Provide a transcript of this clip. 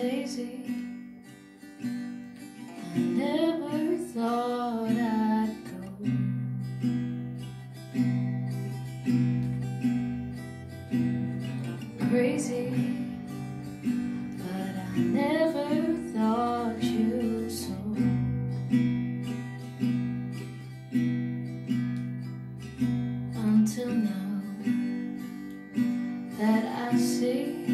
daisy. I never thought I'd go. Crazy, but I never thought you so. Until now that I see